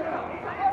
Get out! Get out!